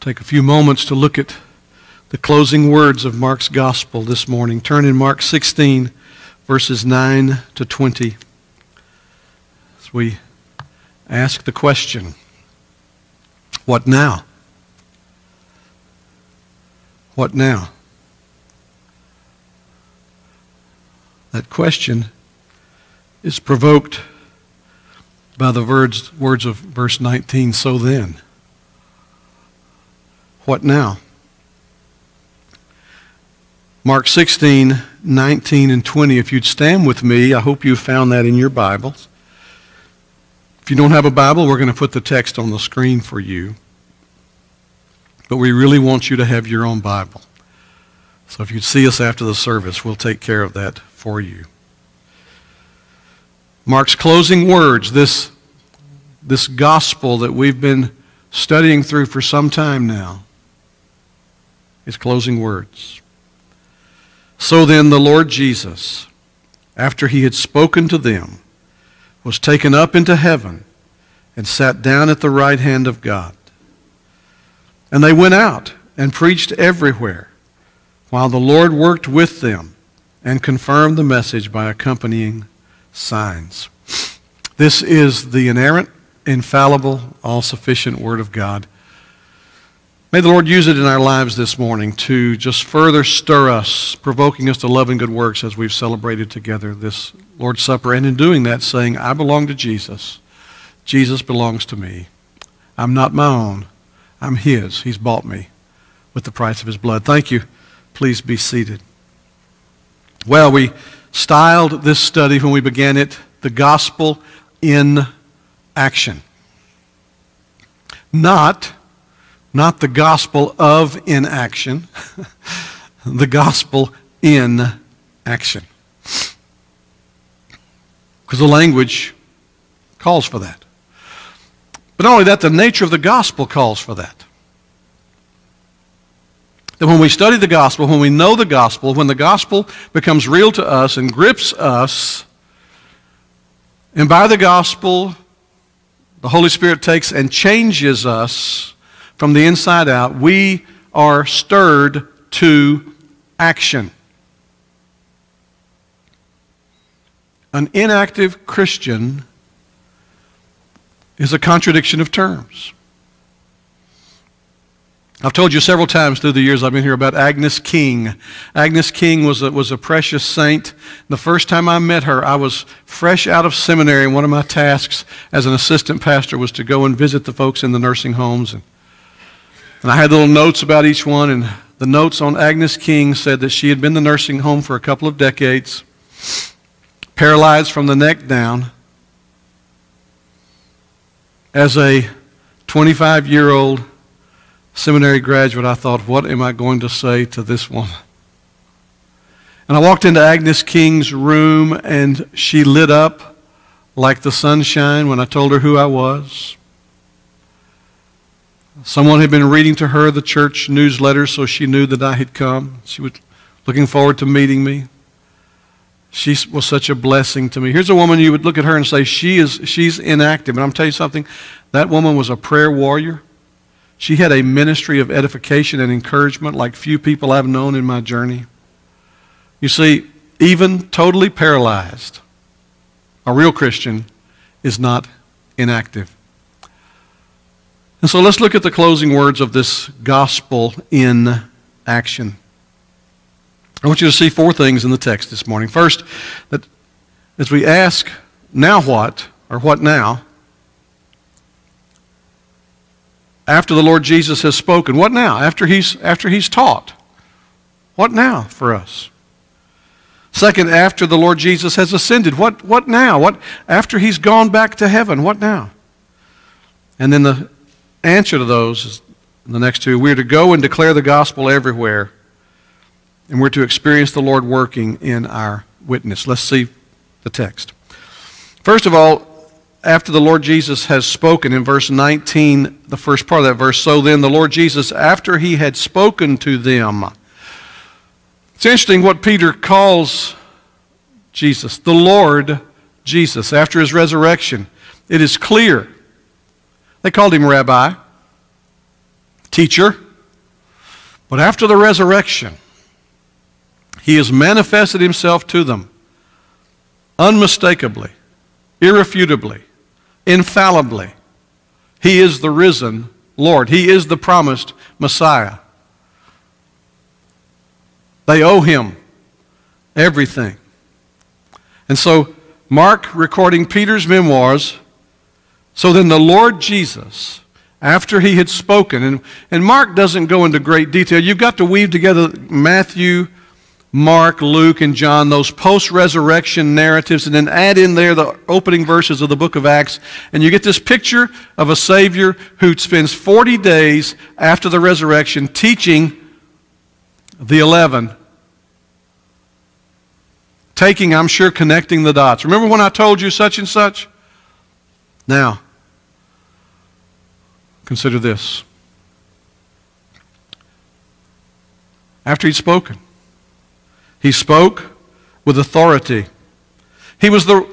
Take a few moments to look at the closing words of Mark's gospel this morning. Turn in Mark 16, verses 9 to 20. As we ask the question, what now? What now? That question is provoked by the words, words of verse 19, so then. What now? Mark 16, 19, and 20. If you'd stand with me, I hope you found that in your Bibles. If you don't have a Bible, we're going to put the text on the screen for you. But we really want you to have your own Bible. So if you'd see us after the service, we'll take care of that for you. Mark's closing words, this, this gospel that we've been studying through for some time now, his closing words. So then, the Lord Jesus, after he had spoken to them, was taken up into heaven and sat down at the right hand of God. And they went out and preached everywhere, while the Lord worked with them and confirmed the message by accompanying signs. This is the inerrant, infallible, all sufficient Word of God. May the Lord use it in our lives this morning to just further stir us, provoking us to love and good works as we've celebrated together this Lord's Supper. And in doing that, saying, I belong to Jesus. Jesus belongs to me. I'm not my own. I'm His. He's bought me with the price of His blood. Thank you. Please be seated. Well, we styled this study when we began it, The Gospel in Action. Not, not the gospel of inaction, the gospel in action. Because the language calls for that. But not only that, the nature of the gospel calls for that. That when we study the gospel, when we know the gospel, when the gospel becomes real to us and grips us, and by the gospel, the Holy Spirit takes and changes us from the inside out, we are stirred to action. An inactive Christian is a contradiction of terms. I've told you several times through the years I've been here about Agnes King. Agnes King was a, was a precious saint. The first time I met her, I was fresh out of seminary, and one of my tasks as an assistant pastor was to go and visit the folks in the nursing homes. And, and I had little notes about each one, and the notes on Agnes King said that she had been in the nursing home for a couple of decades, paralyzed from the neck down. As a 25 year old seminary graduate, I thought, what am I going to say to this woman? And I walked into Agnes King's room, and she lit up like the sunshine when I told her who I was. Someone had been reading to her the church newsletter, so she knew that I had come. She was looking forward to meeting me. She was such a blessing to me. Here's a woman you would look at her and say, she is, she's inactive. And I'm telling you something, that woman was a prayer warrior. She had a ministry of edification and encouragement like few people I've known in my journey. You see, even totally paralyzed, a real Christian is not inactive. And so let's look at the closing words of this gospel in action. I want you to see four things in the text this morning. First, that as we ask, now what, or what now, after the Lord Jesus has spoken. What now? After he's, after he's taught. What now for us? Second, after the Lord Jesus has ascended. What, what now? What, after he's gone back to heaven, what now? And then the answer to those is the next two. We're to go and declare the gospel everywhere. And we're to experience the Lord working in our witness. Let's see the text. First of all, after the Lord Jesus has spoken in verse 19, the first part of that verse, so then the Lord Jesus, after he had spoken to them, it's interesting what Peter calls Jesus, the Lord Jesus, after his resurrection. It is clear. They called him rabbi. teacher. But after the resurrection, he has manifested himself to them unmistakably, irrefutably, infallibly. He is the risen Lord. He is the promised Messiah. They owe him everything. And so, Mark recording Peter's memoirs. So then, the Lord Jesus, after he had spoken, and, and Mark doesn't go into great detail. You've got to weave together Matthew, Mark, Luke, and John, those post resurrection narratives, and then add in there the opening verses of the book of Acts, and you get this picture of a Savior who spends 40 days after the resurrection teaching the 11 taking, I'm sure, connecting the dots. Remember when I told you such and such? Now, consider this. After he'd spoken, he spoke with authority. He was the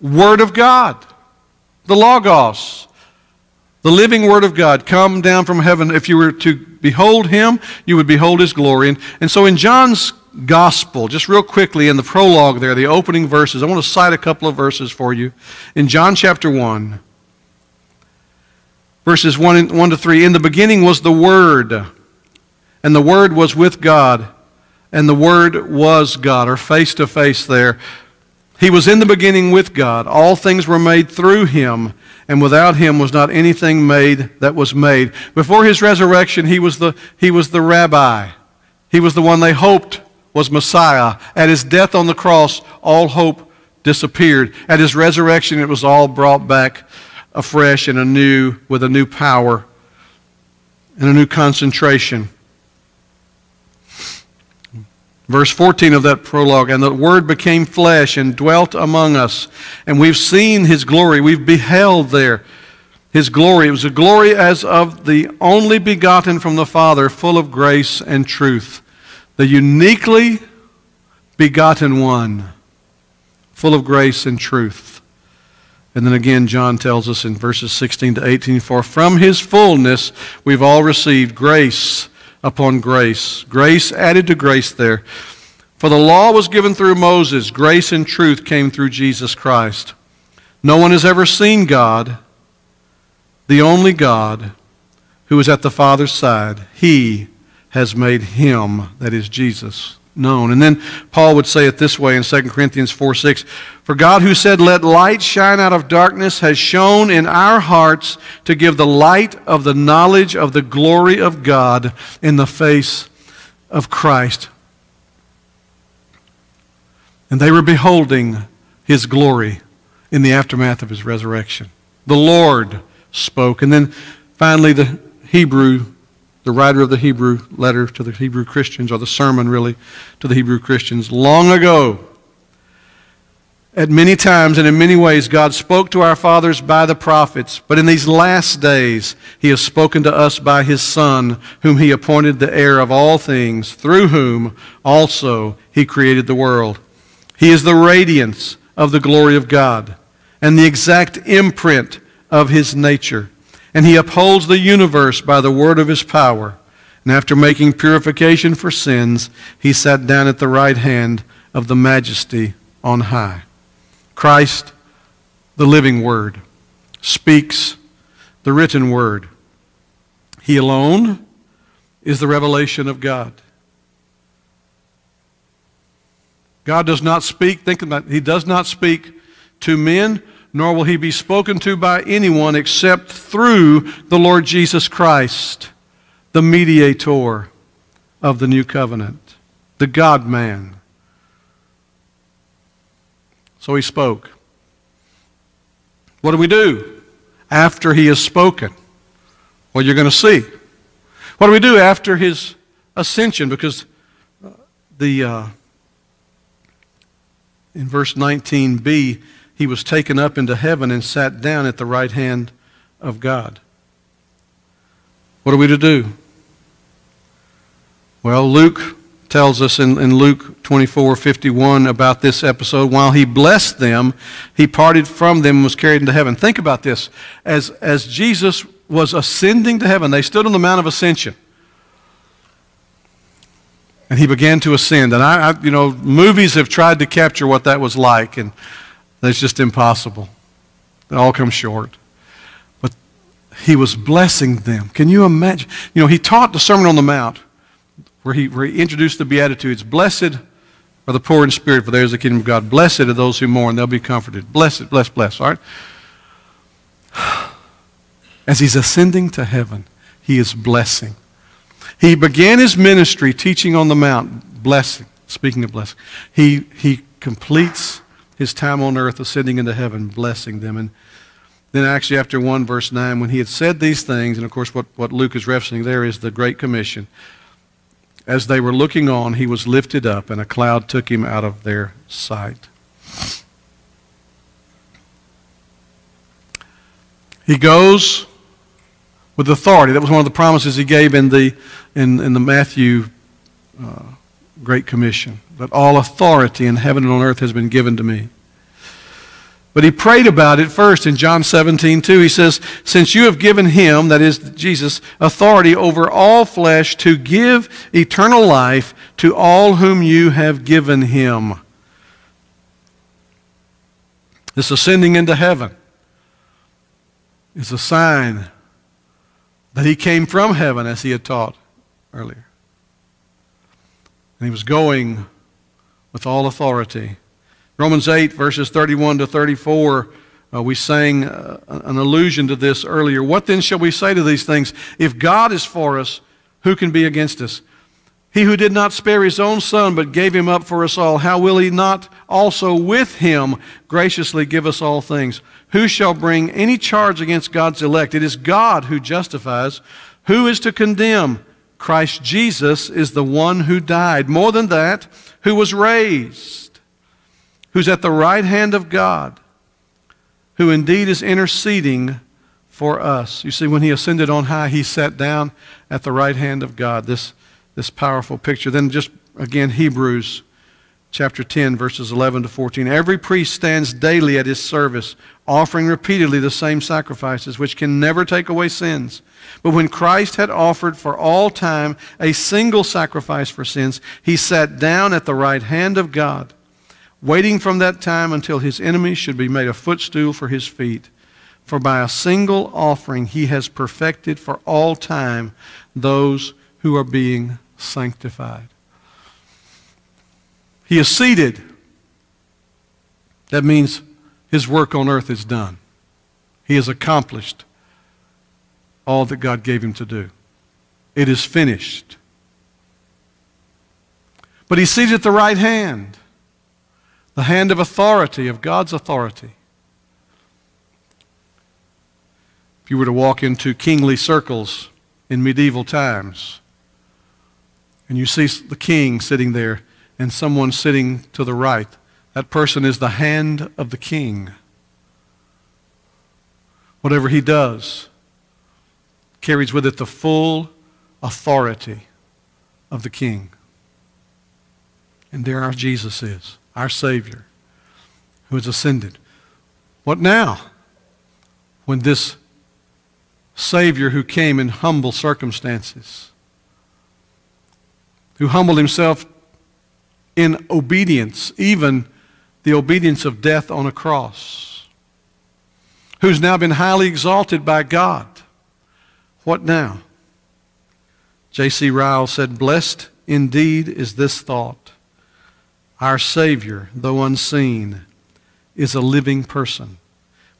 Word of God, the Logos, the living Word of God, come down from heaven. If you were to behold him, you would behold his glory. And, and so in John's gospel, just real quickly in the prologue there, the opening verses, I want to cite a couple of verses for you. In John chapter 1, verses 1, 1 to 3, in the beginning was the Word, and the Word was with God, and the Word was God, or face to face there. He was in the beginning with God. All things were made through him, and without him was not anything made that was made. Before his resurrection, he was the, he was the rabbi. He was the one they hoped was Messiah. At his death on the cross, all hope disappeared. At his resurrection, it was all brought back afresh and anew with a new power and a new concentration. Verse 14 of that prologue, and the Word became flesh and dwelt among us, and we've seen His glory. We've beheld there His glory. It was a glory as of the only begotten from the Father, full of grace and truth the uniquely begotten one, full of grace and truth. And then again, John tells us in verses 16 to 18 For from his fullness we've all received grace upon grace, grace added to grace there. For the law was given through Moses, grace and truth came through Jesus Christ. No one has ever seen God, the only God, who is at the Father's side. He has made him, that is Jesus, known. And then Paul would say it this way in 2 Corinthians 4 6 For God, who said, Let light shine out of darkness, has shone in our hearts to give the light of the knowledge of the glory of God in the face of Christ. And they were beholding his glory in the aftermath of his resurrection. The Lord spoke. And then finally, the Hebrew the writer of the Hebrew letter to the Hebrew Christians, or the sermon really to the Hebrew Christians, long ago, at many times and in many ways, God spoke to our fathers by the prophets, but in these last days, He has spoken to us by His Son, whom He appointed the heir of all things, through whom also He created the world. He is the radiance of the glory of God and the exact imprint of His nature and he upholds the universe by the word of his power. And after making purification for sins, he sat down at the right hand of the majesty on high. Christ, the living word, speaks the written word. He alone is the revelation of God. God does not speak, think about it, he does not speak to men nor will he be spoken to by anyone except through the Lord Jesus Christ, the mediator of the new covenant, the God man. So he spoke. What do we do after he has spoken? Well, you're going to see. What do we do after his ascension? Because the uh, in verse 19b, he was taken up into heaven and sat down at the right hand of God. What are we to do? Well, Luke tells us in, in Luke 24 51 about this episode. While he blessed them, he parted from them and was carried into heaven. Think about this. As, as Jesus was ascending to heaven. They stood on the Mount of Ascension. And he began to ascend. And I, I, you know, movies have tried to capture what that was like, and that's just impossible. They all come short. But he was blessing them. Can you imagine? You know, he taught the Sermon on the Mount where he, where he introduced the Beatitudes. Blessed are the poor in spirit, for there is the kingdom of God. Blessed are those who mourn, they'll be comforted. Blessed, blessed, blessed. All right? As he's ascending to heaven, he is blessing. He began his ministry teaching on the mount, blessing, speaking of blessing. He, he completes his time on earth ascending into heaven, blessing them. And then, actually, after 1, verse 9, when he had said these things, and of course, what, what Luke is referencing there is the Great Commission. As they were looking on, he was lifted up, and a cloud took him out of their sight. He goes with authority. That was one of the promises he gave in the, in, in the Matthew uh, Great Commission that all authority in heaven and on earth has been given to me. But he prayed about it first in John 17, 2. He says, Since you have given him, that is Jesus, authority over all flesh to give eternal life to all whom you have given him. This ascending into heaven is a sign that he came from heaven as he had taught earlier. And he was going with all authority Romans 8, verses 31 to 34, uh, we sang uh, an allusion to this earlier. What then shall we say to these things? If God is for us, who can be against us? He who did not spare his own son, but gave him up for us all, how will he not also with him graciously give us all things? Who shall bring any charge against God's elect? It is God who justifies. Who is to condemn? Christ Jesus is the one who died. More than that, who was raised who's at the right hand of God, who indeed is interceding for us. You see, when he ascended on high, he sat down at the right hand of God. This, this powerful picture. Then, just again, Hebrews chapter 10, verses 11 to 14. Every priest stands daily at his service, offering repeatedly the same sacrifices, which can never take away sins. But when Christ had offered for all time a single sacrifice for sins, he sat down at the right hand of God waiting from that time until his enemies should be made a footstool for his feet. For by a single offering he has perfected for all time those who are being sanctified. He is seated. That means his work on earth is done. He has accomplished all that God gave him to do. It is finished. But he's seated at the right hand the hand of authority, of God's authority. If you were to walk into kingly circles in medieval times, and you see the king sitting there and someone sitting to the right, that person is the hand of the king. Whatever he does carries with it the full authority of the king. And there our Jesus is our Savior, who has ascended. What now? When this Savior who came in humble circumstances, who humbled himself in obedience, even the obedience of death on a cross, who's now been highly exalted by God. What now? J.C. Ryle said, Blessed indeed is this thought our Savior, though unseen, is a living person.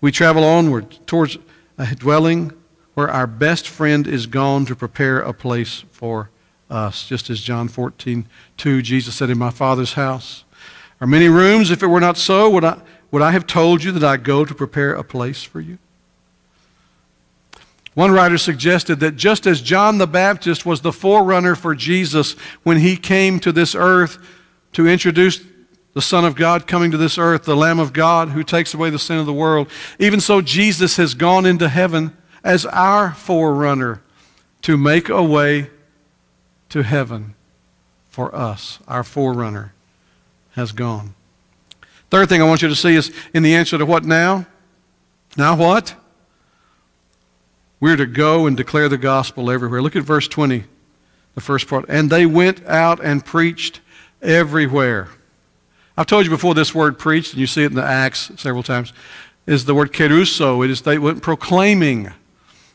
We travel onward towards a dwelling where our best friend is gone to prepare a place for us. Just as John 14, 2, Jesus said, In my Father's house are many rooms. If it were not so, would I, would I have told you that I go to prepare a place for you? One writer suggested that just as John the Baptist was the forerunner for Jesus when he came to this earth, to introduce the Son of God coming to this earth, the Lamb of God who takes away the sin of the world. Even so, Jesus has gone into heaven as our forerunner to make a way to heaven for us. Our forerunner has gone. Third thing I want you to see is in the answer to what now? Now what? We're to go and declare the gospel everywhere. Look at verse 20, the first part. And they went out and preached everywhere. I've told you before this word preached, and you see it in the Acts several times, is the word kerusso. It is they went proclaiming.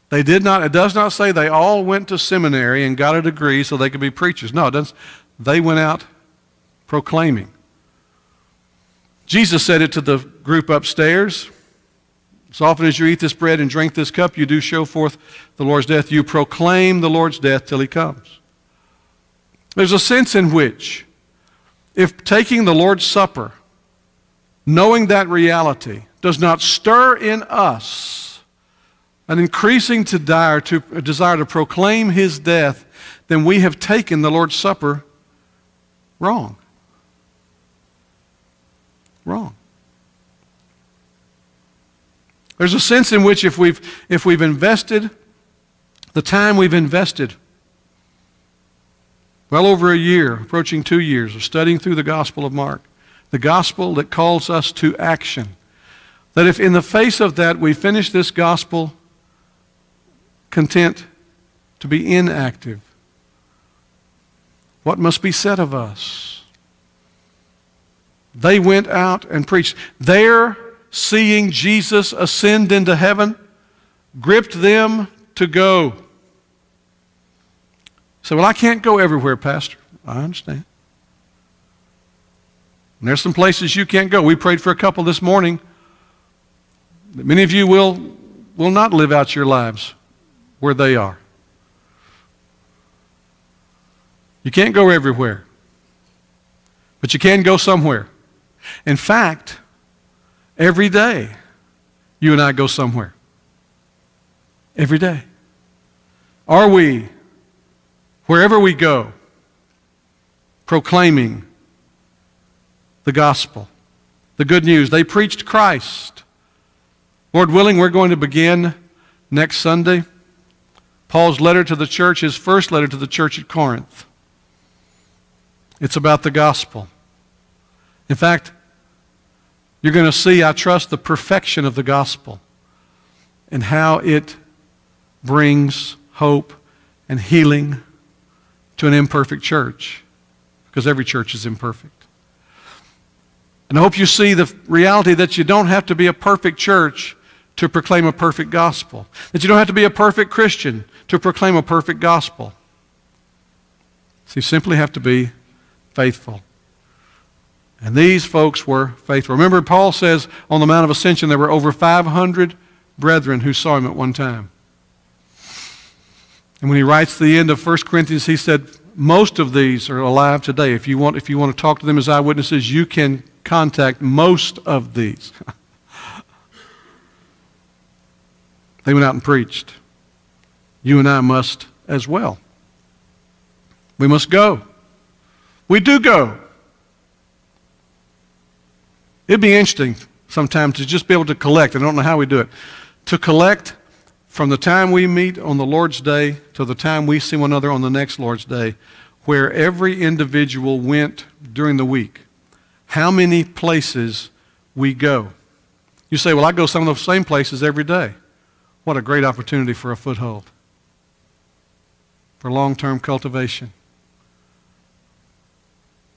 They did not, it does not say they all went to seminary and got a degree so they could be preachers. No, it doesn't. They went out proclaiming. Jesus said it to the group upstairs. As often as you eat this bread and drink this cup, you do show forth the Lord's death. You proclaim the Lord's death till he comes. There's a sense in which, if taking the Lord's Supper, knowing that reality, does not stir in us an increasing desire to, a uh, desire to proclaim his death, then we have taken the Lord's Supper wrong. Wrong. There's a sense in which if we've, if we've invested the time we've invested, well over a year, approaching two years, of studying through the Gospel of Mark, the gospel that calls us to action, that if in the face of that we finish this gospel content to be inactive, what must be said of us? They went out and preached. There seeing Jesus ascend into heaven gripped them to go. So, well, I can't go everywhere, Pastor. I understand. And there's some places you can't go. We prayed for a couple this morning. Many of you will, will not live out your lives where they are. You can't go everywhere, but you can go somewhere. In fact, Every day, you and I go somewhere. Every day. Are we, wherever we go, proclaiming the gospel, the good news? They preached Christ. Lord willing, we're going to begin next Sunday. Paul's letter to the church, his first letter to the church at Corinth. It's about the gospel. In fact, you're going to see, I trust, the perfection of the gospel and how it brings hope and healing to an imperfect church because every church is imperfect. And I hope you see the reality that you don't have to be a perfect church to proclaim a perfect gospel, that you don't have to be a perfect Christian to proclaim a perfect gospel. So you simply have to be faithful. And these folks were faithful. Remember, Paul says on the Mount of Ascension there were over 500 brethren who saw him at one time. And when he writes the end of 1 Corinthians, he said, most of these are alive today. If you want, if you want to talk to them as eyewitnesses, you can contact most of these. they went out and preached. You and I must as well. We must go. We do go. It'd be interesting sometimes to just be able to collect. I don't know how we do it. To collect from the time we meet on the Lord's Day to the time we see one another on the next Lord's Day, where every individual went during the week. How many places we go. You say, well, I go some of those same places every day. What a great opportunity for a foothold, for long term cultivation,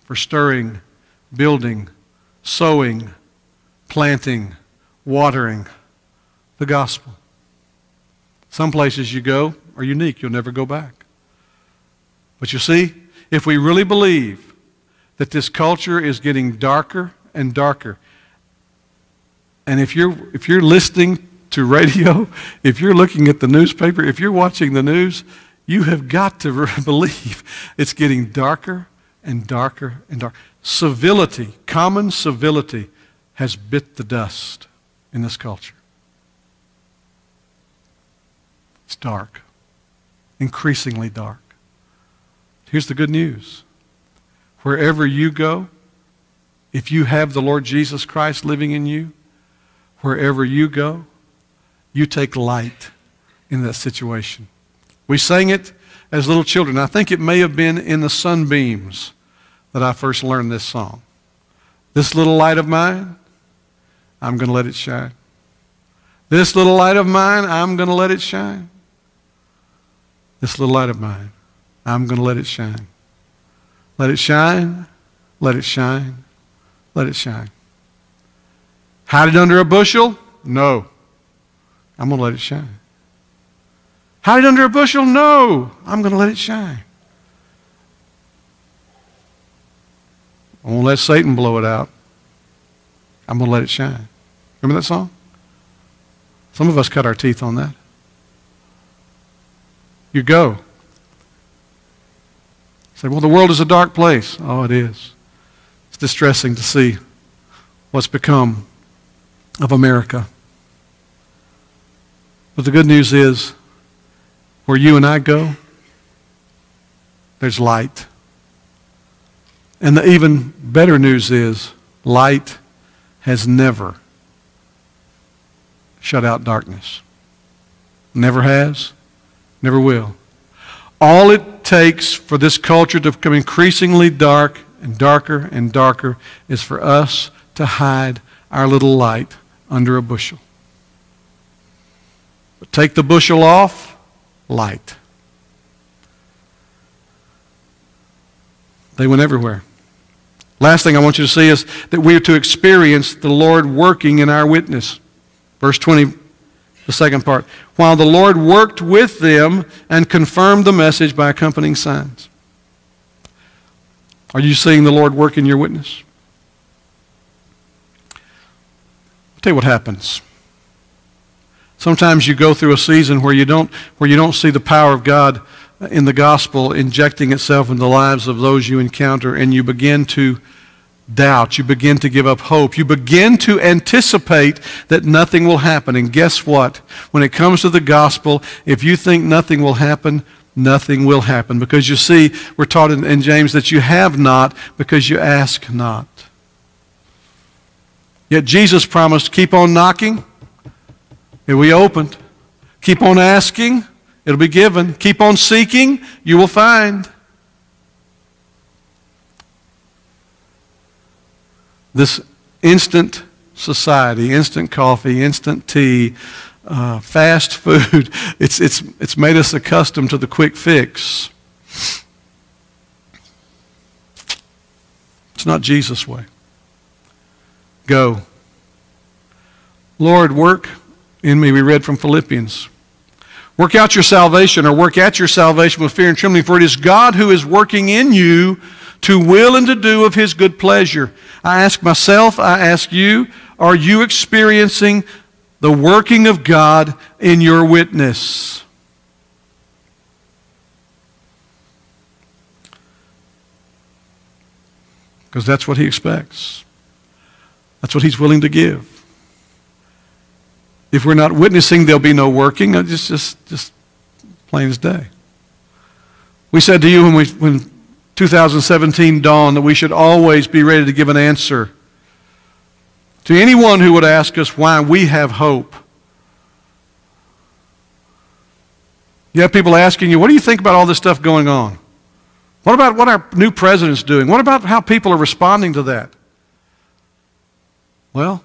for stirring, building, sowing, planting, watering the gospel. Some places you go are unique. You'll never go back. But you see, if we really believe that this culture is getting darker and darker, and if you're, if you're listening to radio, if you're looking at the newspaper, if you're watching the news, you have got to believe it's getting darker and darker and darker civility, common civility, has bit the dust in this culture. It's dark, increasingly dark. Here's the good news wherever you go, if you have the Lord Jesus Christ living in you, wherever you go, you take light in that situation. We sang it as little children. I think it may have been in the sunbeams that I first learned this song. This little light of mine, I'm going to let it shine. This little light of mine, I'm going to let it shine. this little light of mine, I'm going to let it shine. Let it shine, let it shine, let it shine. Hide it under a bushel? No. I'm going to let it shine. Hide it under a bushel? No. I'm going to let it shine. I won't let Satan blow it out. I'm going to let it shine. Remember that song? Some of us cut our teeth on that. You go. Say, well, the world is a dark place. Oh, it is. It's distressing to see what's become of America. But the good news is, where you and I go, there's light. And the even better news is, light has never shut out darkness. Never has, never will. All it takes for this culture to become increasingly dark and darker and darker is for us to hide our little light under a bushel. But take the bushel off, light. They went everywhere. Last thing I want you to see is that we are to experience the Lord working in our witness. Verse 20, the second part. While the Lord worked with them and confirmed the message by accompanying signs. Are you seeing the Lord work in your witness? I'll tell you what happens. Sometimes you go through a season where you don't, where you don't see the power of God in the gospel injecting itself in the lives of those you encounter, and you begin to doubt. You begin to give up hope. You begin to anticipate that nothing will happen. And guess what? When it comes to the gospel, if you think nothing will happen, nothing will happen. Because you see, we're taught in, in James that you have not because you ask not. Yet Jesus promised, keep on knocking, will be opened. Keep on asking, it'll be given. Keep on seeking, you will find. This instant society, instant coffee, instant tea, uh, fast food, it's, it's, it's made us accustomed to the quick fix. It's not Jesus' way. Go. Lord, work in me. We read from Philippians. Work out your salvation or work at your salvation with fear and trembling, for it is God who is working in you to will and to do of his good pleasure. I ask myself, I ask you, are you experiencing the working of God in your witness? Because that's what he expects. That's what he's willing to give. If we're not witnessing, there'll be no working. Just, just, just plain as day. We said to you when, we, when 2017 dawned that we should always be ready to give an answer to anyone who would ask us why we have hope. You have people asking you, what do you think about all this stuff going on? What about what our new president's doing? What about how people are responding to that? Well,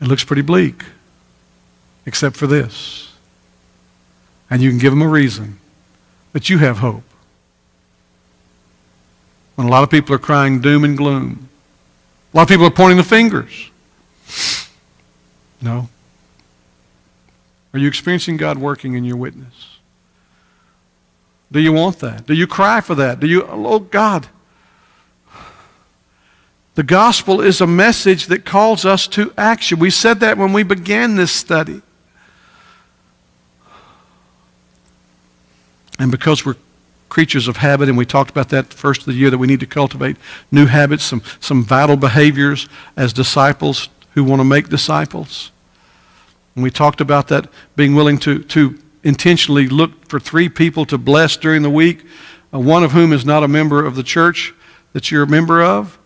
it looks pretty bleak, except for this. And you can give them a reason, but you have hope. When a lot of people are crying doom and gloom, a lot of people are pointing the fingers. No. Are you experiencing God working in your witness? Do you want that? Do you cry for that? Do you, oh God, the gospel is a message that calls us to action. We said that when we began this study. And because we're creatures of habit, and we talked about that first of the year that we need to cultivate new habits, some, some vital behaviors as disciples who want to make disciples. And we talked about that being willing to, to intentionally look for three people to bless during the week, uh, one of whom is not a member of the church that you're a member of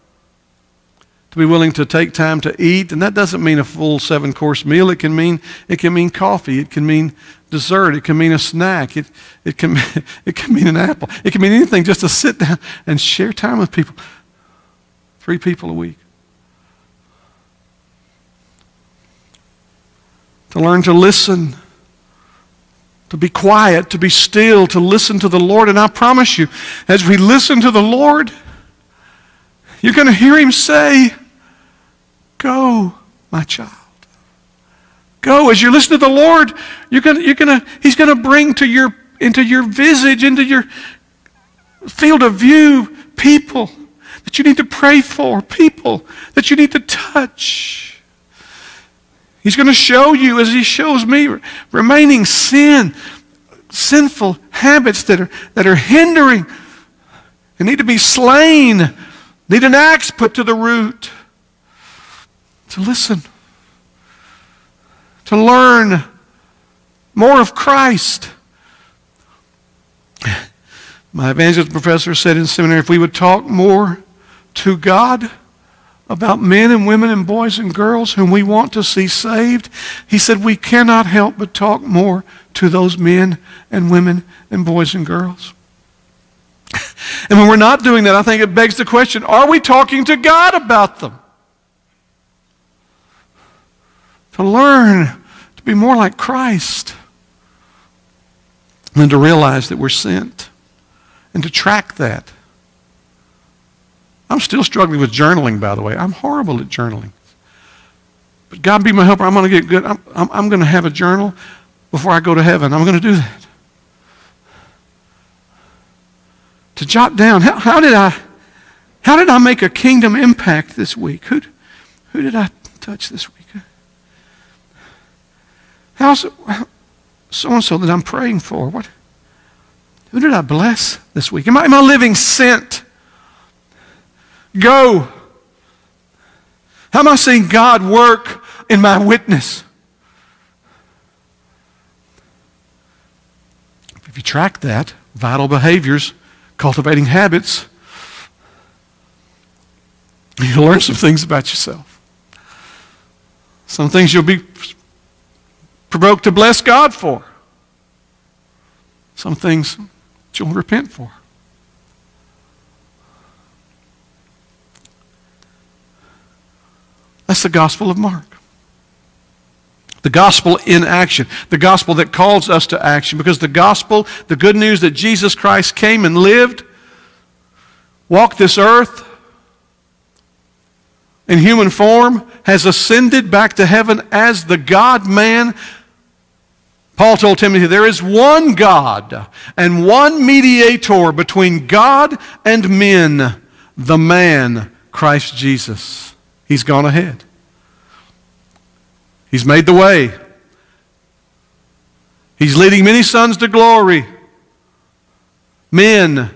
to be willing to take time to eat, and that doesn't mean a full seven course meal. It can mean it can mean coffee. It can mean dessert. It can mean a snack. It, it, can, it can mean an apple. It can mean anything just to sit down and share time with people. Three people a week. To learn to listen, to be quiet, to be still, to listen to the Lord. And I promise you, as we listen to the Lord, you're going to hear him say, Go, my child. Go. As you listen to the Lord, you're to, you're to, he's going to bring to your, into your visage, into your field of view, people that you need to pray for, people that you need to touch. He's going to show you, as He shows me, remaining sin, sinful habits that are, that are hindering and need to be slain, need an axe put to the root. To listen, to learn more of Christ. My evangelist professor said in seminary if we would talk more to God, about men and women and boys and girls whom we want to see saved, he said we cannot help but talk more to those men and women and boys and girls. And when we're not doing that, I think it begs the question are we talking to God about them? To learn to be more like Christ and to realize that we're sent and to track that. I'm still struggling with journaling, by the way. I'm horrible at journaling. But God be my helper. I'm going to get good. I'm, I'm, I'm going to have a journal before I go to heaven. I'm going to do that. To jot down, how, how, did I, how did I make a kingdom impact this week? Who, who did I touch this week? How's so and so that I'm praying for? What? Who did I bless this week? Am I, am I living sent? Go. How am I seeing God work in my witness? If you track that, vital behaviors, cultivating habits, you'll learn some things about yourself. Some things you'll be provoked to bless God for. Some things you'll repent for. That's the Gospel of Mark. The gospel in action. The gospel that calls us to action. Because the gospel, the good news that Jesus Christ came and lived, walked this earth in human form, has ascended back to heaven as the God man. Paul told Timothy, there is one God and one mediator between God and men, the man, Christ Jesus. He's gone ahead. He's made the way. He's leading many sons to glory. Men,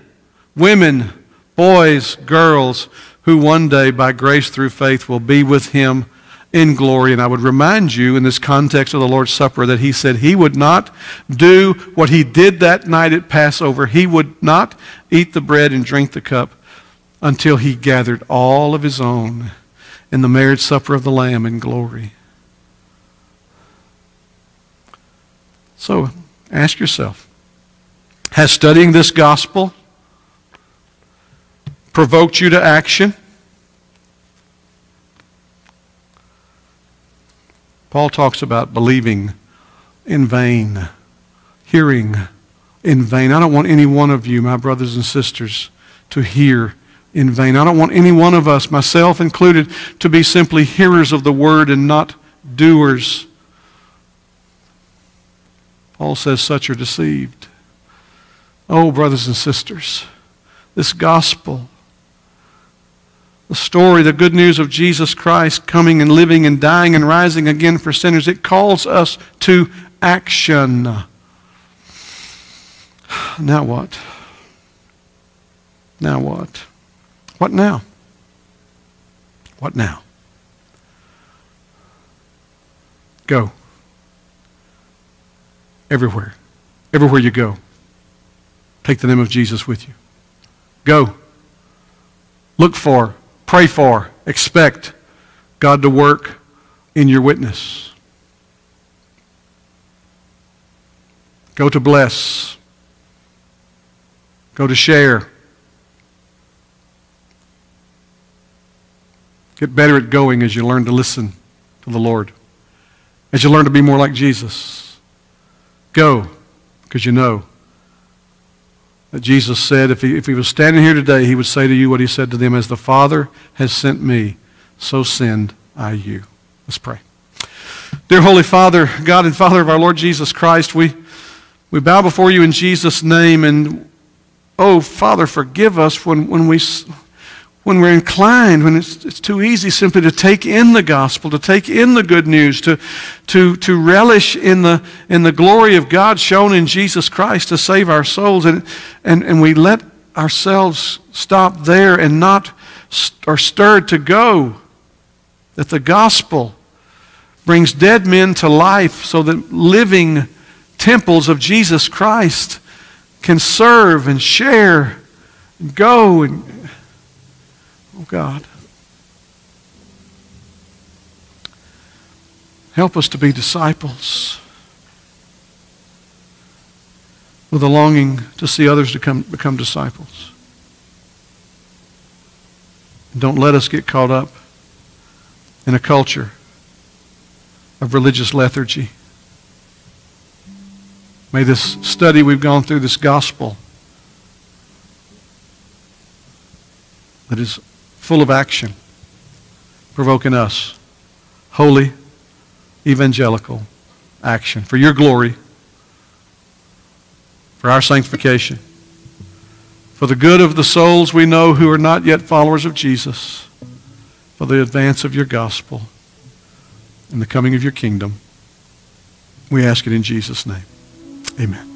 women, boys, girls, who one day, by grace through faith, will be with him in glory. And I would remind you in this context of the Lord's Supper that he said he would not do what he did that night at Passover. He would not eat the bread and drink the cup until he gathered all of his own in the marriage supper of the Lamb in glory. So ask yourself Has studying this gospel provoked you to action? Paul talks about believing in vain, hearing in vain. I don't want any one of you, my brothers and sisters, to hear in vain. I don't want any one of us, myself included, to be simply hearers of the word and not doers. Paul says such are deceived. Oh, brothers and sisters, this gospel, the story, the good news of Jesus Christ coming and living and dying and rising again for sinners, it calls us to action. Now what? Now what? What now? What now? Go. Everywhere. Everywhere you go. Take the name of Jesus with you. Go. Look for, pray for, expect God to work in your witness. Go to bless. Go to share. Get better at going as you learn to listen to the Lord, as you learn to be more like Jesus. Go. Because you know Jesus said if he, if he was standing here today, he would say to you what he said to them As the Father has sent me, so send I you. Let's pray. Dear Holy Father, God and Father of our Lord Jesus Christ, we, we bow before you in Jesus' name. And, oh, Father, forgive us when, when we when we're inclined, when it's, it's too easy simply to take in the gospel, to take in the good news, to, to, to relish in the, in the glory of God shown in Jesus Christ to save our souls, and, and, and we let ourselves stop there and not st- are stirred to go. That the gospel brings dead men to life so that living temples of Jesus Christ can serve and share and go and Oh, God. Help us to be disciples with a longing to see others to come, become disciples. Don't let us get caught up in a culture of religious lethargy. May this study we've gone through, this gospel that is full of action, provoking us holy, evangelical action for your glory, for our sanctification, for the good of the souls we know who are not yet followers of Jesus, for the advance of your gospel and the coming of your kingdom. We ask it in Jesus' name. Amen.